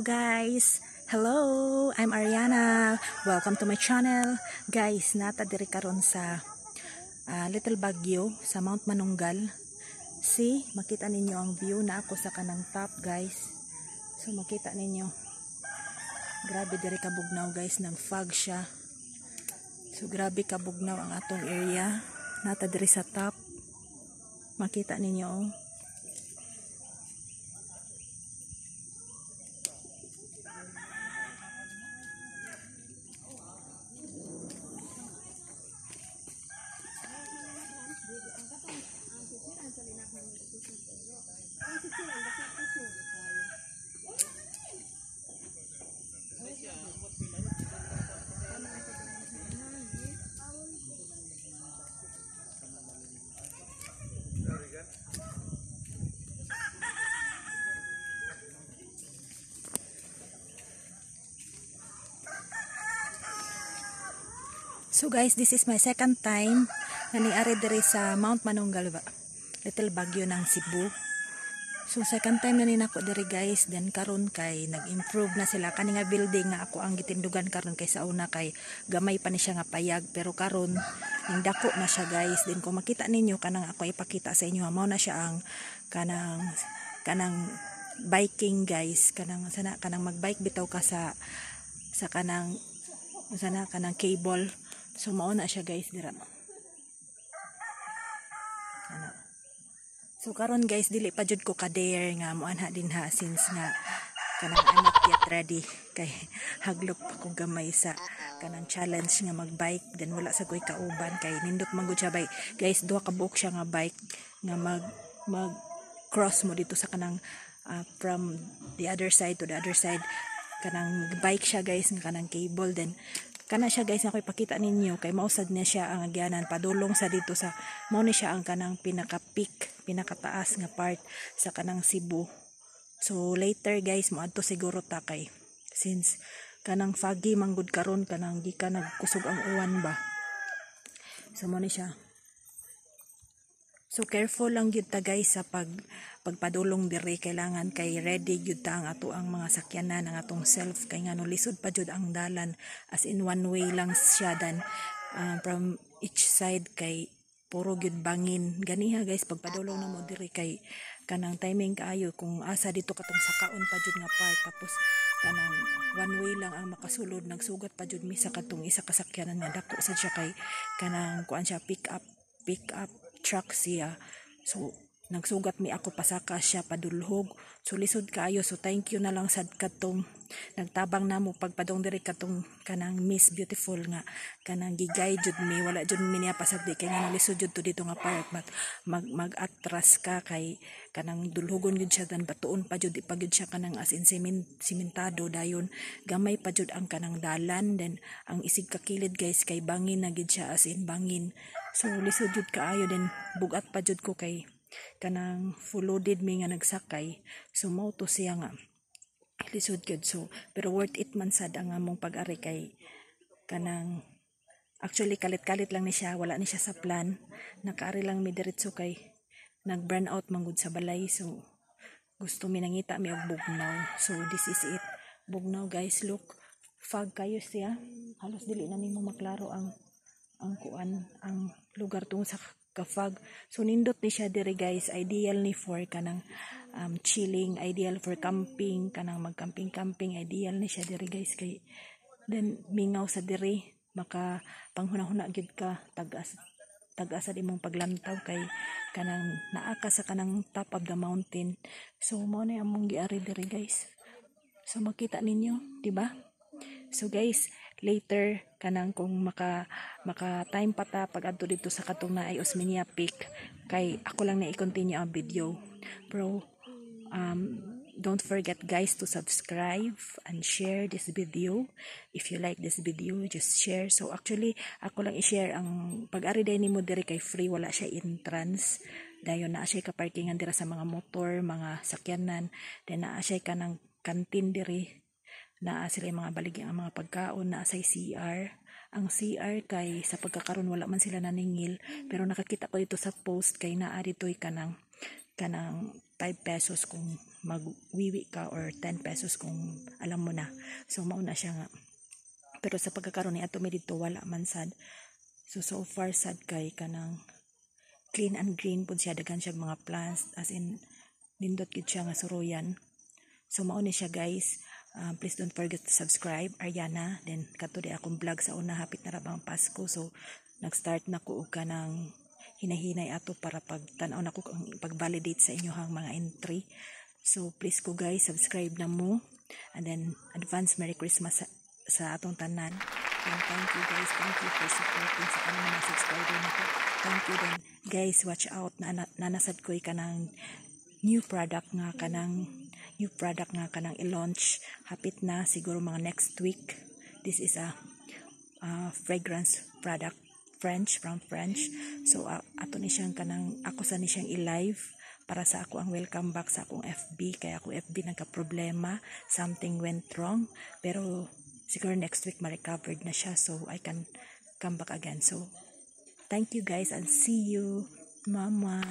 Guys! Hello! I'm Ariana. Welcome to my channel. Guys, nata diri karon sa ah, Little Baguio sa Mount Manunggal. See, makita ninyo ang view na ako sa kanang top guys. So makita ninyo. Grabe diri kabugnaw guys, nang fog siya. So grabe kabugnaw ang atong area. Nata diri sa top. Makita ninyo oh. So guys, this is my second time na niari diri sa Mount Manunggal ba? Little Baguio ng Cebu. So second time na ninako diri guys, then karon kay nag-improve na sila kani nga building nga ako ang gitindugan karon kay sa una kay gamay pa ni siya nga payag pero karon ning dako na siya guys. Then kung makita ninyo kanang ako ipakita sa inyo mao na siya ang kanang kanang biking guys, kanang sana kanang magbike bitaw ka sa sa kanang sana kanang cable So mao na siya guys dira. Ano. So karon guys dili pa jud ko ka dare nga mo anha din ha since nga kanang anak yet ready kay haglok pa ko gamay sa kanang challenge nga magbike then wala sa koy kauban kay nindot man siya bike guys duha ka buok siya nga bike nga mag mag cross mo dito sa kanang uh, from the other side to the other side kanang bike siya guys nga kanang cable then kana siya guys ako ipakita ninyo kay mausad niya siya ang agyanan padulong sa dito sa mao ni siya ang kanang pinaka peak pinakataas nga part sa kanang Cebu. So later guys moadto siguro ta kay since kanang foggy manggod karon kanang gika nagkusog ang uwan ba. So mo ni siya So careful lang gyud ta guys sa pag pagpadulong diri. Kailangan kay ready gyud ta ang ato ang mga sakyanan ang atong self. Kay ngano lisod pa jud ang dalan. As in one way lang siya dan uh, from each side kay puro gyud bangin. Ganiha guys pagpadulong na mo diri kay kanang timing kaayo. Kung asa dito katong sakaon pa jud nga part tapos kanang one way lang ang makasulod. Nagsugat pa jud mi sa katong isa kasakyanan nga dako. Sad siya kay kanang kuan siya pick up pick up truck siya. So, nagsugat mi ako pasaka siya padulhog. So, lisod kaayo. So, thank you na lang sad katong nagtabang na mo pagpadong diri katong kanang Miss Beautiful nga kanang gigay jud mi wala jud mi niya pasabdi kay nga lisod jud to dito nga park mag mag, mag atras ka kay kanang dulhugon gyud siya dan batuon pa jud pa gyud siya kanang as in simentado dayon gamay pa jud ang kanang dalan then ang isig kakilid guys kay bangin na gyud siya as in bangin so lisod jud kaayo then bugat pa jud ko kay kanang full loaded mi nga nagsakay. So mao to siya nga. Lisod gyud so pero worth it man sad ang among pag-ari kay kanang actually kalit-kalit lang ni siya. Wala ni siya sa plan. Nakaari lang mi diretso kay nag burn out manggod sa balay. So gusto mi nangita mi og bugnaw. So this is it. Bugnaw guys. Look fog kayo siya. Halos dili na nimo maklaro ang ang kuan ang lugar tungod sa kafag. So nindot ni siya diri guys. Ideal ni for kanang um, chilling, ideal for camping, kanang mag-camping-camping, ideal ni siya diri guys. Kay then mingaw sa diri. Maka panghuna-huna gyud ka tagas tagasad imong paglantaw kay kanang naa ka sa kanang top of the mountain. So mao na among giari diri guys. So makita ninyo di ba? So guys later kanang kung maka maka time pa ta pag adto dito sa katong naay Osmeña Peak. Kay ako lang na i-continue ang video. Bro um, don't forget guys to subscribe and share this video. If you like this video just share. So actually ako lang i-share ang pag-ari day nimo diri kay free. Wala siya entrance. Dayon na siya ka parkingan dira sa mga motor mga sakyanan. Then naa siya ka ng kantin diri naa sila yung mga baligi ang mga pagkaon naa sa CR ang CR kay sa pagkakaroon wala man sila naningil pero nakakita ko dito sa post kay naa dito'y kanang kanang 5 pesos kung magwiwi ka or 10 pesos kung alam mo na. So mauna siya nga. Pero sa pagkakaroon ni ato mi dito wala man sad. So so far sad kay kanang clean and green pud siya daghan siya mga plants as in nindot gid siya nga suruyan. So mao ni siya guys. Um, please don't forget to subscribe Ariana. Then kato di akong vlog sa una hapit na rabang Pasko. So nag-start na ko og kanang hinahinay ato para pag tanaw na ko pag-validate sa inyo hang mga entry. So please ko guys subscribe na mo. And then advance Merry Christmas sa, sa atong tanan. And thank you guys. Thank you for supporting sa kanang mga subscriber na ko thank you then. Guys watch out. Na, na nanasad ko kanang new product nga kanang new product nga kanang i-launch. Hapit na siguro mga next week. This is a uh, fragrance product French from French. So uh, ato ni siyang kanang ako sa ni siyang i-live. Para sa ako ang welcome back sa akong FB kaya ako FB nagka problema something went wrong. Pero siguro next week ma-recovered na siya. So I can come back again. So thank you guys and see you. Mama